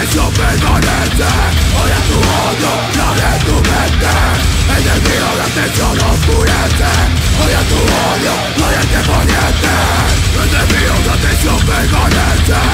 Silencio permanente Hoy es tu odio, nadie es tu mente En el mío la tensión oscurece Hoy es tu odio, nadie te poniente En el mío la tensión permanente